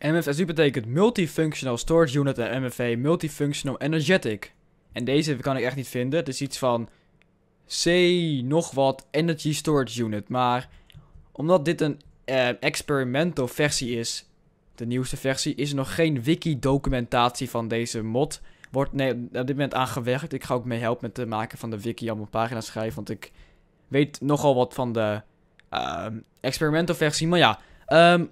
MFSU betekent Multifunctional Storage Unit en MFA Multifunctional Energetic. En deze kan ik echt niet vinden. Het is iets van C nog wat Energy Storage Unit. Maar omdat dit een uh, experimental versie is, de nieuwste versie, is er nog geen wiki-documentatie van deze mod. Wordt nee, op dit moment aangewerkt. Ik ga ook mee helpen met het maken van de wiki, allemaal pagina's schrijven. Want ik weet nogal wat van de uh, experimental versie. Maar ja, um,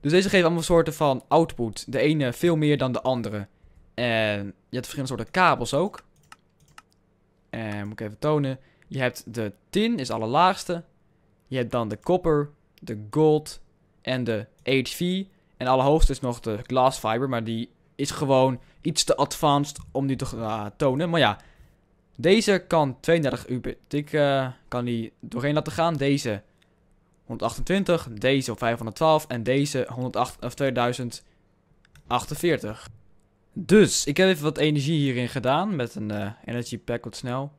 dus deze geven allemaal soorten van output. De ene veel meer dan de andere. En je hebt verschillende soorten kabels ook. En moet ik even tonen. Je hebt de tin, is allerlaagste. Je hebt dan de copper, de gold en de HV. En allerhoogste is nog de glass fiber, maar die is gewoon iets te advanced om die te uh, tonen. Maar ja, deze kan 32 uur Ik uh, kan die doorheen laten gaan. Deze 128, deze op 512 en deze 108, of 2048. Dus, ik heb even wat energie hierin gedaan met een uh, energy pack wat snel.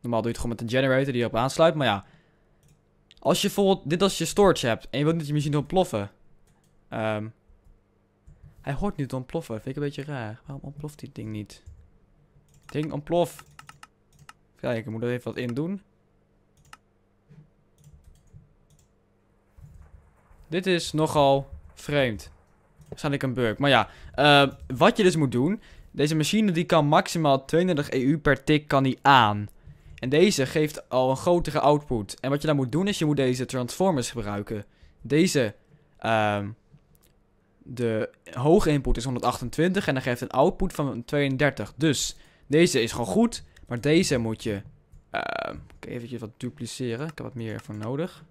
Normaal doe je het gewoon met een generator die erop aansluit, maar ja. Als je bijvoorbeeld dit als je storage hebt en je wilt niet je machine ontploffen. Um, hij hoort niet ontploffen, vind ik een beetje raar. Waarom ontploft dit ding niet? Ding ontplof. Kijk, ik moet er even wat in doen. Dit is nogal vreemd. Waarschijnlijk een bug. Maar ja, uh, wat je dus moet doen. Deze machine die kan maximaal 32 EU per tik kan die aan. En deze geeft al een grotere output. En wat je dan moet doen is je moet deze transformers gebruiken. Deze, uh, de hoge input is 128 en dan geeft een output van 32. Dus deze is gewoon goed. Maar deze moet je uh, even wat dupliceren. Ik heb wat meer voor nodig.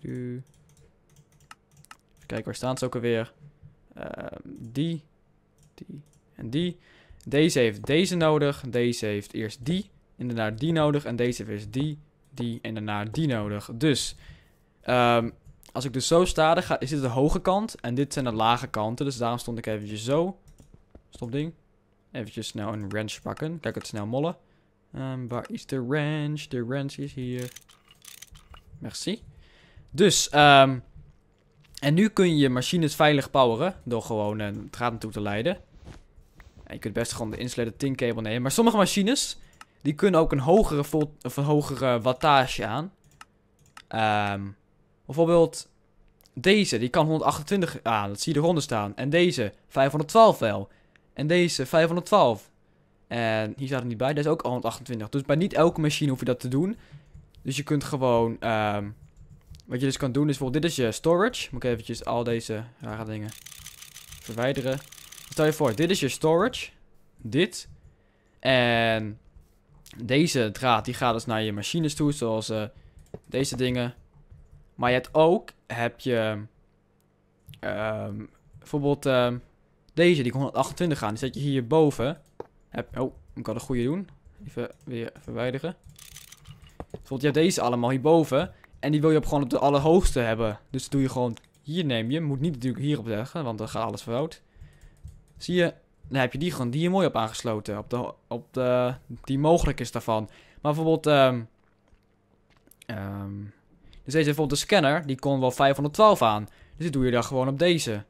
Even kijken, waar staan ze ook alweer? Uh, die, die en die. Deze heeft deze nodig. Deze heeft eerst die. En daarna die nodig. En deze heeft eerst die, die en daarna die nodig. Dus, um, als ik dus zo sta, dan is dit de hoge kant. En dit zijn de lage kanten. Dus daarom stond ik eventjes zo. Stop ding. Eventjes snel een wrench pakken. Kijk het snel mollen. Um, waar is de wrench? De wrench is hier. Merci. Dus, um, en nu kun je je machines veilig poweren door gewoon uh, het gaat naartoe te leiden. En je kunt best gewoon de insulated tin cable nemen. Maar sommige machines, die kunnen ook een hogere, volt een hogere wattage aan. Um, bijvoorbeeld deze, die kan 128 aan. Dat zie je eronder staan. En deze 512 wel. En deze 512. En hier staat er niet bij. Deze is ook 128. Dus bij niet elke machine hoef je dat te doen. Dus je kunt gewoon... Um, wat je dus kan doen is bijvoorbeeld, dit is je storage. Moet ik eventjes al deze rare dingen verwijderen. Stel je voor, dit is je storage. Dit. En deze draad die gaat dus naar je machines toe, zoals uh, deze dingen. Maar je hebt ook, heb je um, bijvoorbeeld um, deze, die 128 gaan. Die zet je hierboven. Heb, oh, ik kan de goede doen. Even weer verwijderen. Bijvoorbeeld, je hebt deze allemaal hierboven. En die wil je op gewoon op de allerhoogste hebben. Dus doe je gewoon hier neem je. Moet niet natuurlijk hierop leggen, want dan gaat alles fout. Zie je, dan heb je die gewoon die hier mooi op aangesloten. Op de, op de, die mogelijk is daarvan. Maar bijvoorbeeld, um, um, dus deze bijvoorbeeld de scanner, die kon wel 512 aan. Dus die doe je dan gewoon op deze.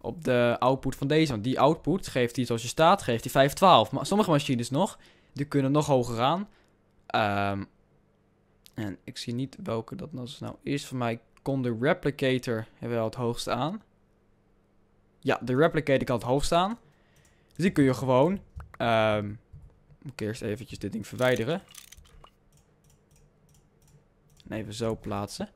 Op de output van deze. Want die output geeft die zoals je staat, geeft die 512. Maar sommige machines nog, die kunnen nog hoger aan. Um, en ik zie niet welke dat nou, is. Voor mij kon de replicator wel het hoogst aan. Ja, de replicator kan het hoogst aan. Dus die kun je gewoon... Um, moet ik eerst eventjes dit ding verwijderen. En even zo plaatsen.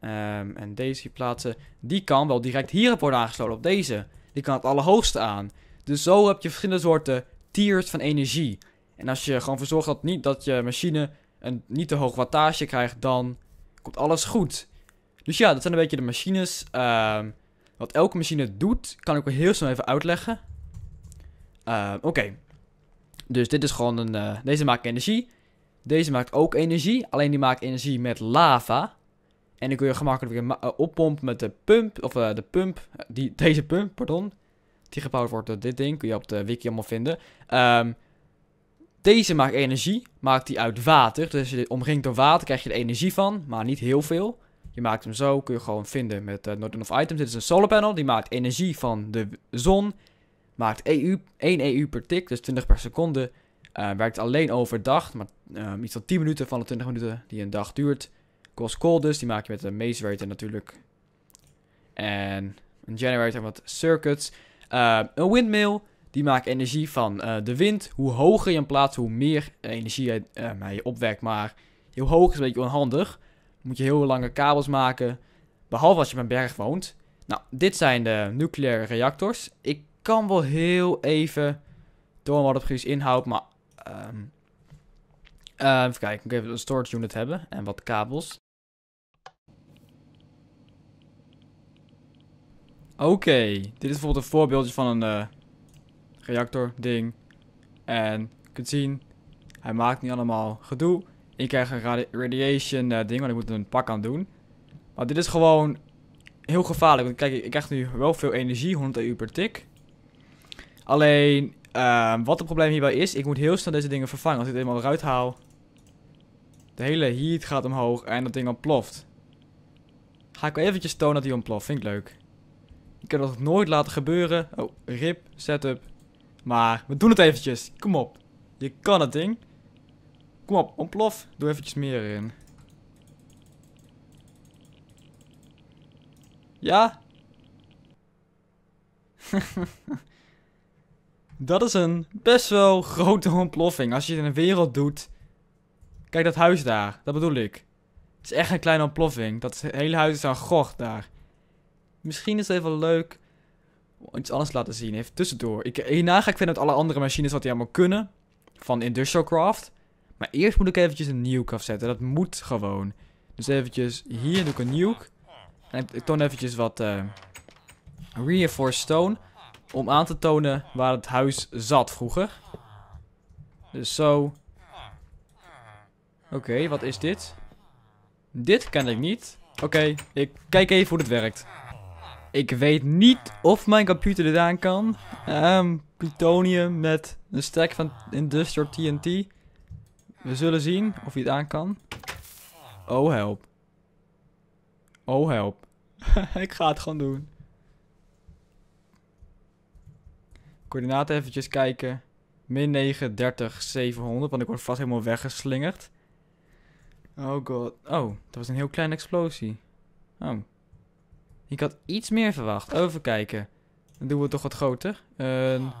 Um, en deze hier plaatsen. Die kan wel direct hierop worden aangesloten. Op deze. Die kan het allerhoogste aan. Dus zo heb je verschillende soorten tiers van energie. En als je gewoon verzorgt dat, niet, dat je machine een niet te hoog wattage krijgt, dan komt alles goed. Dus ja, dat zijn een beetje de machines. Uh, wat elke machine doet, kan ik wel heel snel even uitleggen. Uh, Oké. Dus dit is gewoon een... Uh, deze maakt energie. Deze maakt ook energie. Alleen die maakt energie met lava. En die kun je gemakkelijk weer uh, oppompen met de pump. Of de pump. Die, deze pump, pardon. Die gebouwd wordt door dit ding. Kun je op de wiki allemaal vinden. Um, deze maakt energie, maakt die uit water. Dus je omringt door water, krijg je er energie van, maar niet heel veel. Je maakt hem zo, kun je gewoon vinden met uh, Not Enough Items. Dit is een solar panel, die maakt energie van de zon. Maakt EU, 1 EU per tik, dus 20 per seconde. Uh, werkt alleen overdag, maar uh, iets van 10 minuten van de 20 minuten die een dag duurt. Kost coal dus, die maak je met een maze rater natuurlijk. En een generator met circuits. Uh, een windmill, die maakt energie van de wind. Hoe hoger je hem plaatst, hoe meer energie je, je opwekt. Maar heel hoog is een beetje onhandig. moet je heel lange kabels maken. Behalve als je op een berg woont. Nou, dit zijn de nucleaire reactors. Ik kan wel heel even door wat het precies inhoudt, maar uh, even kijken, ik even een storage unit hebben en wat kabels. Oké, dit is bijvoorbeeld een voorbeeldje van een reactor ding. En je kunt zien, hij maakt niet allemaal gedoe. Ik krijg een radi radiation uh, ding, want ik moet een pak aan doen. Maar dit is gewoon heel gevaarlijk. Want kijk, ik krijg nu wel veel energie, 100 EU per tik. Alleen, Uh, wat het probleem hierbij is, ik moet heel snel deze dingen vervangen. Als ik dit helemaal eruit haal, de hele heat gaat omhoog en dat ding ontploft. Ga ik wel eventjes tonen dat hij ontploft, vind ik leuk. Ik heb dat nooit laten gebeuren. Oh, rip, setup. Maar we doen het eventjes, kom op. Je kan het ding. Kom op, ontplof. Doe eventjes meer in. Ja? Dat is een best wel grote ontploffing. Als je het in een wereld doet. Kijk dat huis daar. Dat bedoel ik. Het is echt een kleine ontploffing. Dat hele huis is aan gort daar. Misschien is het even leuk iets anders te laten zien. Even tussendoor. Ik, hierna ga ik vinden met alle andere machines wat die allemaal kunnen. Van Industrial Craft. Maar eerst moet ik eventjes een nuke afzetten. Dat moet gewoon. Dus eventjes hier doe ik een nuke. En ik toon eventjes wat uh, reinforced stone om aan te tonen waar het huis zat vroeger. Dus zo. Oké, wat is dit? Dit ken ik niet. Oké, ik kijk even hoe dit werkt. Ik weet niet of mijn computer dit aan kan. Um, plutonium met een stack van Industrial TNT. We zullen zien of hij het aan kan. Oh help. Oh help. ik ga het gewoon doen. Coördinaten eventjes kijken. Min 9, 30, 700. Want ik word vast helemaal weggeslingerd. Oh god. Oh, dat was een heel kleine explosie. Oh. Ik had iets meer verwacht. Even kijken. Dan doen we het toch wat groter. Een...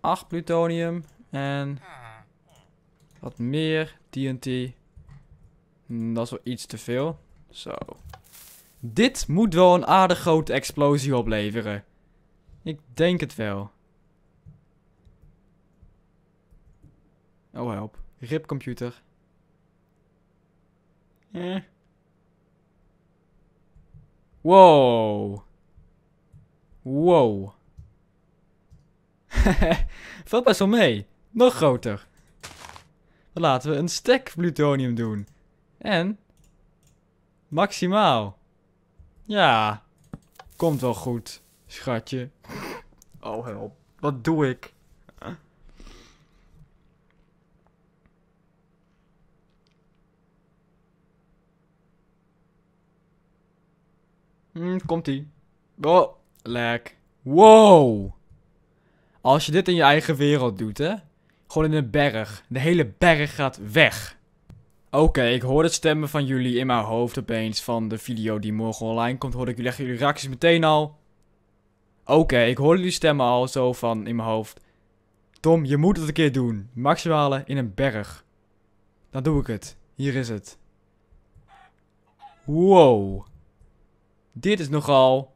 8 plutonium. En... Wat meer TNT. Hmm, dat is wel iets te veel. Zo. Dit moet wel een aardig grote explosie opleveren. Ik denk het wel. Oh help. Rip computer. Eh. Wow. Wow. Valt best wel mee. Nog groter. Dan laten we een stack plutonium doen. En... Maximaal. Ja. Komt wel goed. Schatje. Oh help. Wat doe ik? Hmm, komt-ie. Oh, lek. Wow. Als je dit in je eigen wereld doet, hè. Gewoon in een berg. De hele berg gaat weg. Oké, ik hoor de stemmen van jullie in mijn hoofd opeens van de video die morgen online komt. Hoorde ik jullie, jullie reacties meteen al. Oké, ik hoor jullie stemmen al zo van in mijn hoofd. Tom, je moet het een keer doen. Maximale in een berg. Dan doe ik het. Hier is het. Wow. Dit is nogal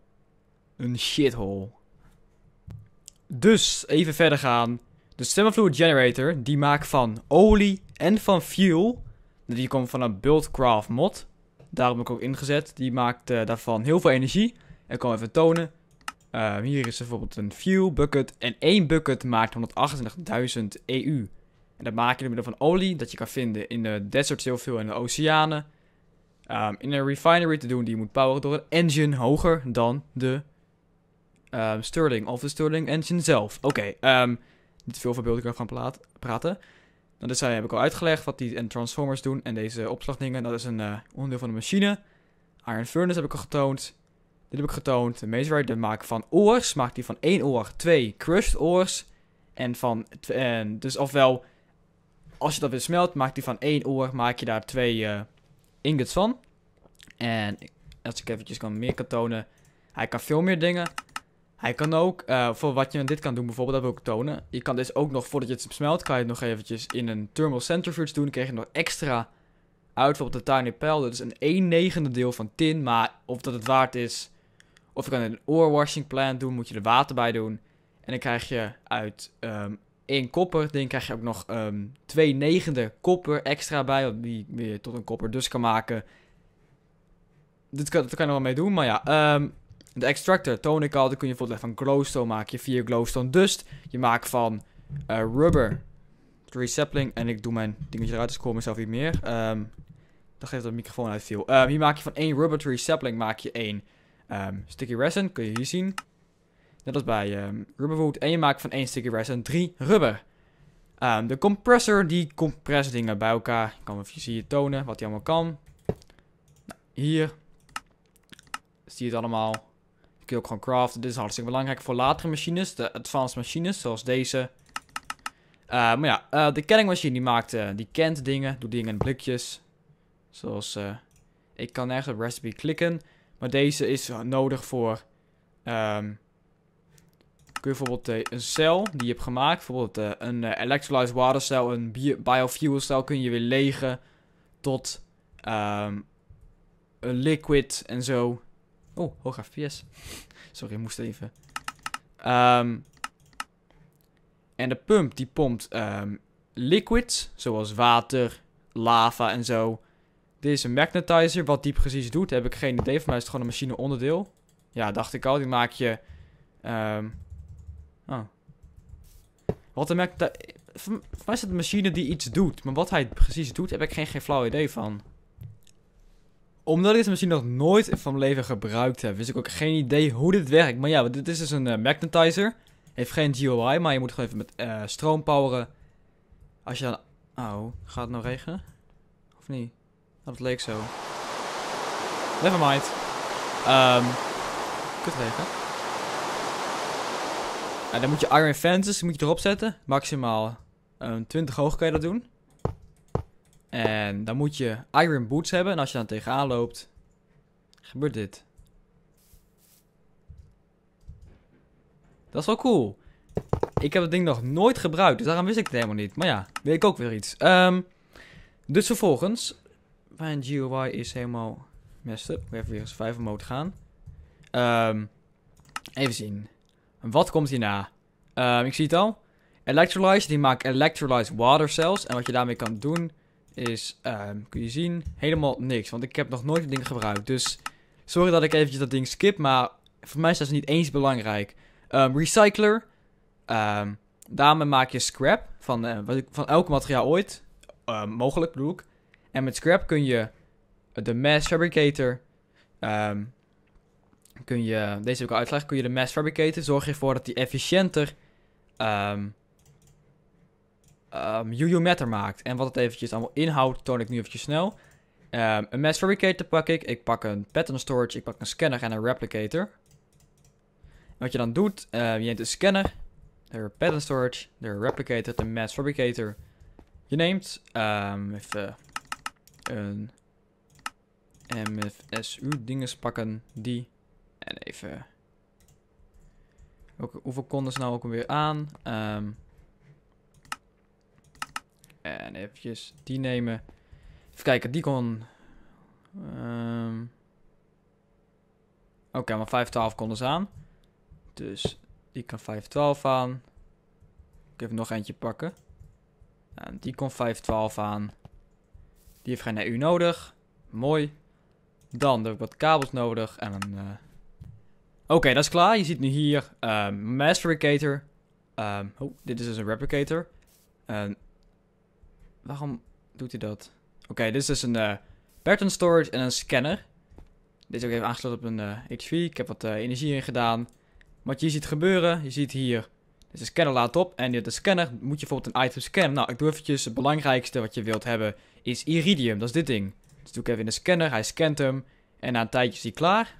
een shithole. Dus, even verder gaan. De Stemmerfluid Generator, die maakt van olie en van fuel. Die komt van een Buildcraft mod. Daarom heb ik ook ingezet. Die maakt uh, daarvan heel veel energie. Ik kan even tonen. Uh, hier is bijvoorbeeld een fuel bucket. En één bucket maakt 128.000 EU. En dat maak je door middel van olie dat je kan vinden in de deserts heel veel in de oceanen. Um, in een refinery te doen die moet poweren door een engine hoger dan de um, Stirling of de Stirling engine zelf. Oké, okay, um, niet veel verbeelding gaan praten. Dat is, heb ik al uitgelegd wat die en transformers doen. En deze opslagdingen, dat is een uh, onderdeel van de machine. Iron Furnace heb ik al getoond. Dit heb ik getoond. De Maze de maakt van ores. Maakt die van één oor twee crushed ores. En van, en dus ofwel, als je dat weer smelt, maakt die van één oor, maak je daar twee uh, ingots van. En als ik eventjes kan meer kan tonen, hij kan veel meer dingen. Hij kan ook, uh, voor wat je met dit kan doen bijvoorbeeld, dat wil ik tonen. Je kan dus ook nog, voordat je het smelt, kan je het nog eventjes in een thermal centrifuge doen. Dan krijg je nog extra uit op de tiny pijl. Dat is een 1 negende deel van tin, maar of dat het waard is... Of je kan een ore washing plant doen, moet je er water bij doen. En dan krijg je uit um, één kopper, ding krijg je ook nog um, twee negende kopper extra bij. Die weer tot een kopper dus kan maken. Dit kan, dat kan je nog wel mee doen, maar ja. Um, de extractor toon ik al. Dan kun je bijvoorbeeld van glowstone maken. Je via glowstone dust. Je maakt van uh, rubber tree sapling. En ik doe mijn dingetje eruit, dus ik hoor mezelf niet meer. Um, dan geeft dat de microfoon uitviel. Hier maak je van één rubber tree sapling maak je één sticky resin. Kun je hier zien. Net als bij um, rubberwood. En je maakt van één sticky resin drie rubber. de compressor die compress dingen bij elkaar. Ik kan even hier tonen wat hij allemaal kan. Nou, hier zie je het allemaal. je ook gewoon craften. Dit is hartstikke belangrijk voor latere machines. De advanced machines, zoals deze. Uh, maar ja, uh, de kenningmachine die maakt, uh, die kent dingen, doet dingen in blikjes. Zoals, ik kan ergens op recipe klikken. Maar deze is nodig voor, kun je bijvoorbeeld een cel die je hebt gemaakt. Bijvoorbeeld een electrolyzed water cell, een biofuel cell kun je weer legen tot um, een liquid en zo. Oh, hoog FPS. Sorry, ik moest even. Um, en de pump die pompt um, liquids, zoals water, lava en zo. Dit is een magnetizer. Wat die precies doet, heb ik geen idee. Voor mij is het gewoon een machine onderdeel. Ja, dacht ik al. Die maak je... oh. Magnetizer... Voor mij is het een machine die iets doet. Maar wat hij precies doet, heb ik geen, geen flauw idee van omdat ik deze machine nog nooit van mijn leven gebruikt heb, wist ik ook geen idee hoe dit werkt. Maar ja, dit is dus een uh, magnetizer. Heeft geen GUI, maar je moet gewoon even met uh, stroom poweren. Als je dan... Oh, gaat het nou regenen? Of niet? Dat leek zo. Nevermind. Um, kut regen. En dan moet je iron fences moet je erop zetten. Maximaal um, ehm, 20 hoog kan je dat doen. En dan moet je iron boots hebben. En als je dan tegenaan loopt, gebeurt dit. Dat is wel cool. Ik heb het ding nog nooit gebruikt, dus daarom wist ik het helemaal niet. Maar ja, weet ik ook weer iets. Um, dus vervolgens, mijn GUI is helemaal messed up. Even weer eens 5 mode gaan. Um, even zien. Wat komt hierna? Um, ik zie het al. Electrolyze, die maakt electrolyzed water cells. En wat je daarmee kan doen, is, um, kun je zien, helemaal niks. Want ik heb nog nooit het ding gebruikt. Dus sorry dat ik eventjes dat ding skip, maar voor mij is dat niet eens belangrijk. Um, recycler, um, daarmee maak je scrap van, uh, van elk materiaal ooit. mogelijk bedoel ik. En met scrap kun je de mass fabricator, kun je, deze heb ik kun je de mass fabricator, zorg ervoor dat die efficiënter um, um, Matter maakt. En wat het eventjes allemaal inhoudt, toon ik nu eventjes snel. Um, een Mass Fabricator pak ik. Ik pak een Pattern Storage, ik pak een scanner en een Replicator. Wat je dan doet, je neemt een scanner, de Pattern Storage, de Replicator, de Mass Fabricator. Je neemt um, even een MFSU dinges pakken, die. En even... hoeveel konden nou ook weer aan? Um, en eventjes die nemen. Even kijken, die kon... Um, Oké, maar 512 kon dus aan. Dus die kan 512 aan. Ik even nog eentje pakken. En die kon 512 aan. Die heeft geen EU nodig. Mooi. Dan heb ik wat kabels nodig. En een... Uh... Oké, dat is klaar. Je ziet nu hier um, Mass Fabricator. Um, oh, dit is dus een replicator. En Waarom doet hij dat? Oké, dit is dus een pattern storage en een scanner. Dit is ook even aangesloten op een uh, eh, H3. Ik heb wat uh, energie in gedaan. Wat je ziet gebeuren, je ziet hier Dus de scanner laat op en de scanner moet je bijvoorbeeld een item scannen. Nou, ik doe eventjes het belangrijkste wat je wilt hebben is iridium. Dat is dit ding. Dus doe ik even in de scanner, hij scant hem en na een tijdje is hij klaar.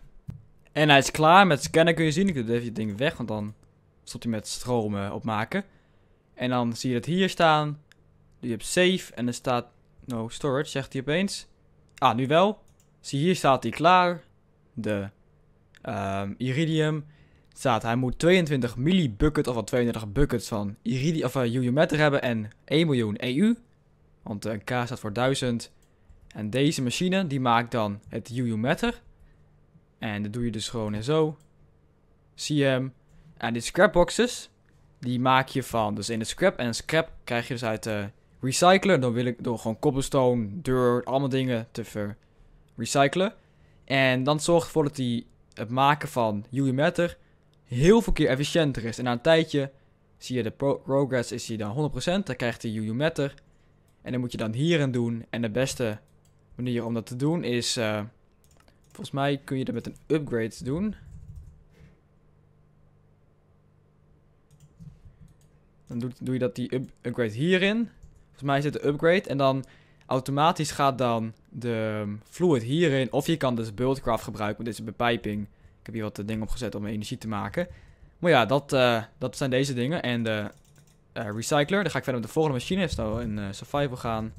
En hij is klaar, met scannen kun je zien. Ik doe even ding weg, want dan stopt hij met stromen opmaken. En dan zie je het hier staan. Je hebt save en er staat no storage, zegt hij opeens. Ah, nu wel. Zie hier staat hij klaar. De um, iridium staat hij moet 22 millibucket of wel 32 buckets van iridium of uh, matter hebben en 1 miljoen EU. Want een K staat voor 1000. En deze machine die maakt dan het UU matter. En dat doe je dus gewoon zo. CM. En die scrapboxes, die maak je van, dus in de scrap. En scrap krijg je dus uit de recyclen. Dan wil ik door gewoon cobblestone, dirt, allemaal dingen te recyclen. En dan zorgt ervoor dat die, het maken van UU matter heel veel keer efficiënter is. En na een tijdje zie je de progress is hier dan 100%. Dan krijgt hij UU matter. En dan moet je dan hierin doen. En de beste manier om dat te doen is... Uh, volgens mij kun je dat met een upgrade doen. Dan doe, je dat die upgrade hierin. Volgens mij zit de upgrade. En dan automatisch gaat dan de fluid hierin. Of je kan dus buildcraft gebruiken met deze bepijping. Ik heb hier wat dingen opgezet om energie te maken. Maar ja, dat, uh, dat zijn deze dingen. En de uh, recycler. Dan ga ik verder met de volgende machine. Even snel in survival gaan.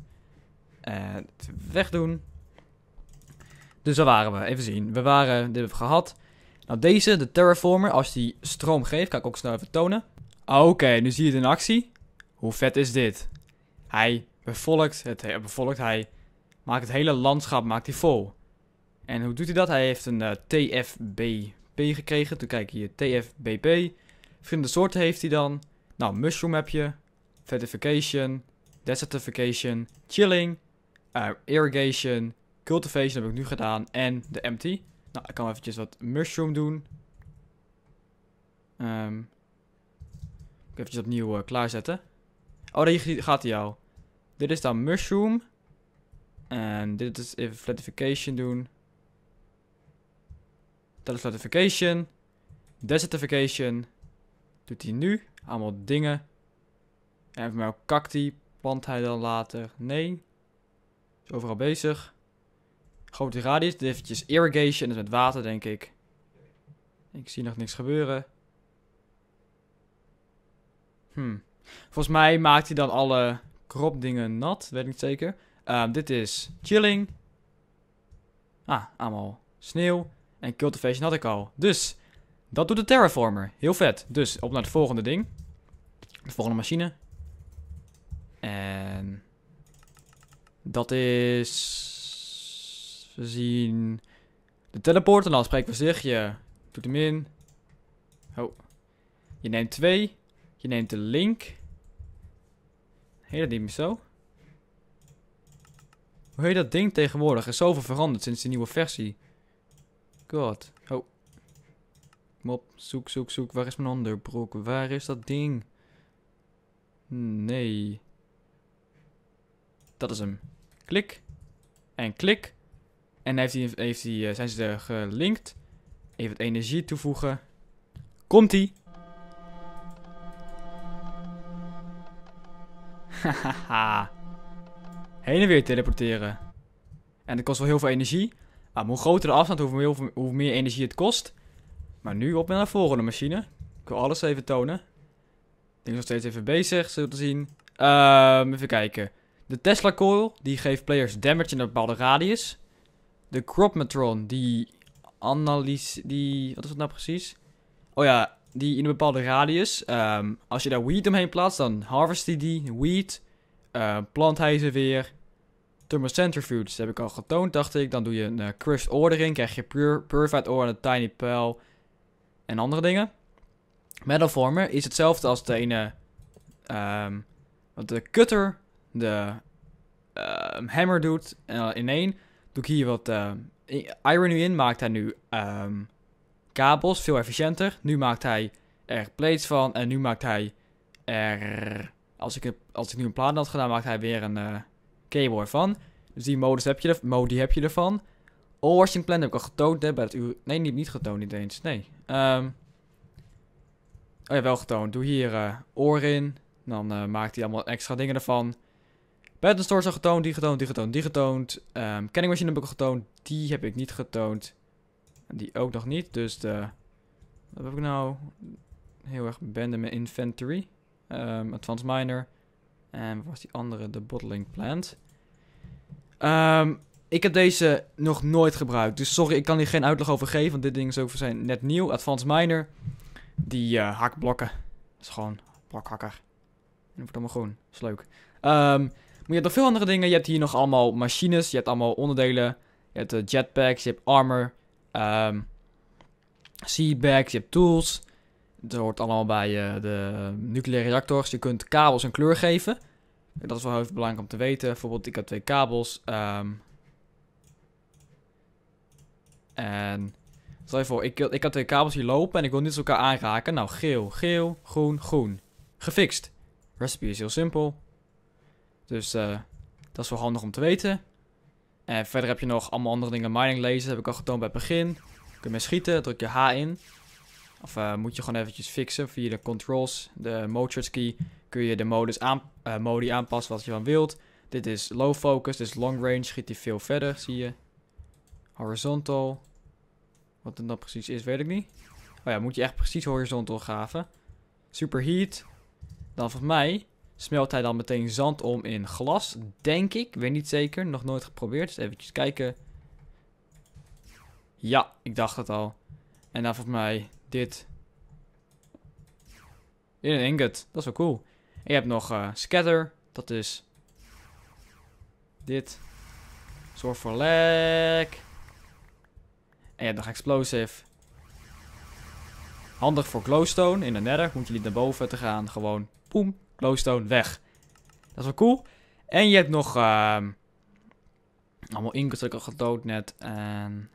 En wegdoen. Dus daar waren we. Even zien. We waren, dit hebben we gehad. Nou, deze, de Terraformer, als die stroom geeft, kan ik ook snel even tonen. Oké, nu zie je het in actie. Hoe vet is dit? Hij bevolkt het, bevolkt, hij maakt het hele landschap maakt hij vol. En hoe doet hij dat? Hij heeft een eh, TFBP gekregen. Toen kijk hier, TFBP. Verschillende soorten heeft hij dan. Nou, mushroom heb je, Verification. desertification, chilling, uh, irrigation, cultivation heb ik nu gedaan en de empty. Nou, ik kan eventjes wat mushroom doen. Um, eventjes opnieuw uh, klaarzetten. Oh, daar gaat hij al. Dit is dan mushroom. En dit is even flattification doen. Dat is flattification. Desertification. Doet hij nu. Allemaal dingen. En maar cacti plant hij dan later. Nee. Is overal bezig. Grote radius. Eventjes irrigation. Dat is met water, denk ik. Ik zie nog niks gebeuren. Hmm. Volgens mij maakt hij dan alle crop dingen nat. Weet ik niet zeker. Um, dit is chilling. Ah, allemaal sneeuw. En cultivation had ik al. Dus, dat doet de terraformer. Heel vet. Dus, op naar het volgende ding. De volgende machine. En... Dat is... We zien... De teleporter. Dan spreken we zich. Je doet hem in. Oh. Je neemt twee. Je neemt de link. Heet dat zo? Hoe heet dat ding tegenwoordig? Er is zoveel veranderd sinds die nieuwe versie. God. Oh. Mop, zoek, zoek, zoek. Waar is mijn onderbroek? Waar is dat ding? Nee. Dat is hem. Klik. En klik. En heeft hij, heeft hij, eh, zijn ze er gelinkt. Even het energie toevoegen. Komt-ie. Hahaha. Heen en weer teleporteren. En dat kost wel heel veel energie. Hoe groter de afstand, hoe, hoe meer energie het kost. Maar nu op naar de volgende machine. Ik wil alles even tonen. Ik ben nog steeds even bezig, zo te zien. Um, even kijken. De Tesla Coil, die geeft players damage in een bepaalde radius. De Cropmatron, die analyse... Die, wat is het nou precies? Oh ja, die in een bepaalde radius. Um, als je daar weed omheen plaatst, dan harvest hij die weed. Uh, plant hij ze weer. Thermocentrifuge, dat heb ik al getoond, dacht ik. Dan doe je een uh, erin. Krijg je pure, purified ore, een tiny pearl en andere dingen. Metalformer is hetzelfde als de ene... Um, wat de cutter, de um, hammer doet uh, in één. Doe ik hier wat uh, iron nu in. Maakt hij nu um, kabels, veel efficiënter. Nu maakt hij er plates van. En nu maakt hij er... Als ik, als ik nu een plaat had gedaan, maakt hij weer een uh, cable ervan. Dus die modus heb je, er, mode heb je ervan. All washing plan heb ik al getoond. Bij uur, nee, niet, niet getoond niet eens. Nee. Um, Oh ja, wel getoond. Doe hier eh oor in. Dan eh, maakt hij allemaal extra dingen ervan. Is al getoond, die getoond, die getoond, die getoond. Ehm Canning Machine heb ik al getoond. Die heb ik niet getoond. En die ook nog niet. Dus de... Wat heb ik nou? Heel erg band in mijn inventory. Ehm Advanced Miner. En wat was die andere? De Bottling Plant. Ehm, ik heb deze nog nooit gebruikt. Dus sorry, ik kan hier geen uitleg over geven. Want dit ding is voor zijn net nieuw. Advanced Miner. Die eh hakblokken. Dat is gewoon blokhakker. En wordt allemaal groen. Dat is leuk. Maar je hebt nog veel andere dingen. Je hebt hier nog allemaal machines. Je hebt allemaal onderdelen. Je hebt eh, jetpacks. Je hebt armor. ehm seabags. Je hebt tools. Dat hoort allemaal bij eh, de nucleaire reactors. Je kunt kabels een kleur geven. Dat is wel heel belangrijk om te weten. Bijvoorbeeld, ik heb twee kabels. ehm, en stel je voor, ik, ik had twee kabels hier lopen en ik wil niet elkaar aanraken. Nou, geel, geel, groen, groen. Gefixt. Recipe is heel simpel. Dus eh, dat is wel handig om te weten. En verder heb je nog allemaal andere dingen. Mining lasers heb ik al getoond bij het begin. Kun je schieten, druk je H in. Of eh, moet je gewoon eventjes fixen via de controls. De mode key kun je de modus aan, eh, modi aanpassen wat je van wilt. Dit is low focus, is long range, schiet hij veel verder, zie je. Horizontal. Wat het dan precies is, weet ik niet. Oh ja, moet je echt precies horizontal graven. Superheat. Dan volgens mij smelt hij dan meteen zand om in glas, denk ik. Weet niet zeker, nog nooit geprobeerd. Dus eventjes kijken. Ja, ik dacht het al. En dan volgens mij dit. In een ingot, dat is wel cool. En je hebt nog eh, scatter, dat is dit. Zorg voor lek. En je hebt nog explosive. Handig voor glowstone in de nether. Moet je niet naar boven te gaan. Gewoon, poem, glowstone, weg. Dat is wel cool. En je hebt nog ehm, allemaal ingots dat ik al gedood net. En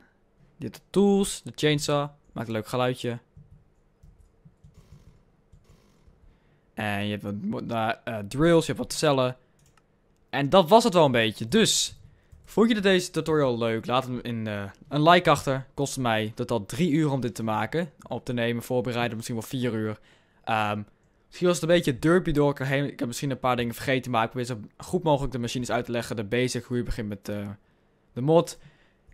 dit de tools, de chainsaw. Maakt een leuk geluidje. En je hebt wat uh, uh, drills, je hebt wat cellen. En dat was het wel een beetje. Dus, vond je deze tutorial leuk? Laat hem in uh, een like achter. Kost mij totaal 3 uur om dit te maken. Op te nemen, voorbereiden, misschien wel 4 uur. Um, misschien was het een beetje derpy door. Ik heb misschien een paar dingen vergeten, maar ik probeer zo goed mogelijk de machines uit te leggen. De basic, hoe je begint met uh, de mod.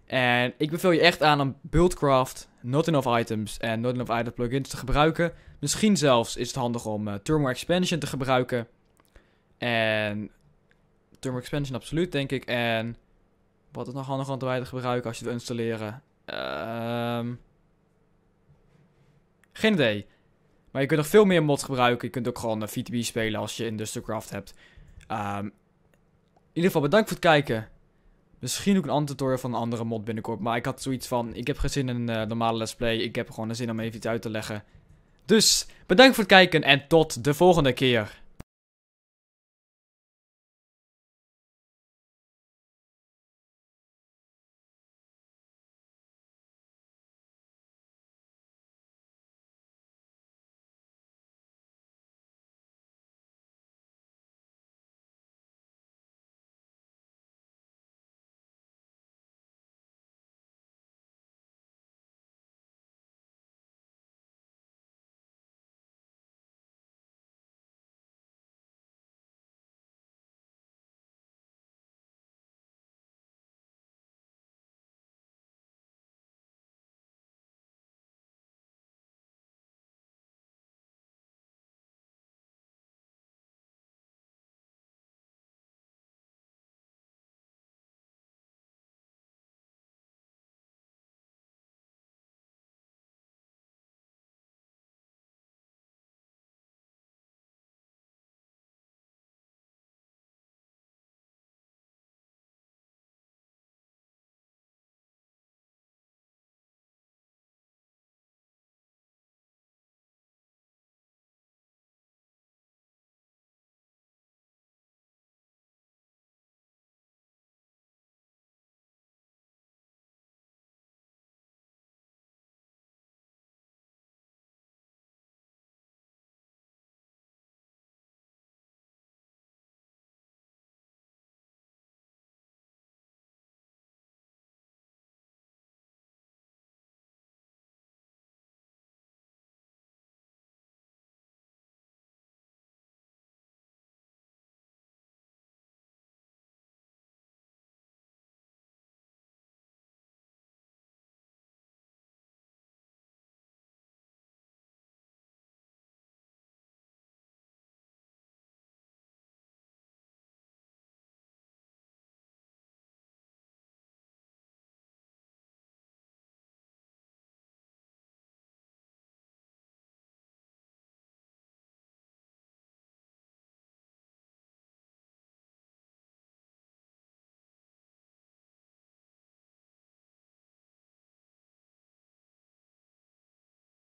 En ik beveel je echt aan om Buildcraft, Not Enough Items en Not Enough Item plugins te gebruiken. Misschien zelfs is het handig om uh, Thermal Expansion te gebruiken. En Thermal Expansion absoluut, denk ik. En wat is nog handig om te gebruiken als je het wil installeren? Um, geen idee. Maar je kunt nog veel meer mods gebruiken. Je kunt ook gewoon uh, VTB spelen als je Industrialcraft hebt. Um, in ieder geval bedankt voor het kijken. Misschien ook een ander tutorial van een andere mod binnenkort. Maar ik had zoiets van, ik heb geen zin in een uh, normale let's play. Ik heb gewoon een zin om even iets uit te leggen. Dus, bedankt voor het kijken en tot de volgende keer.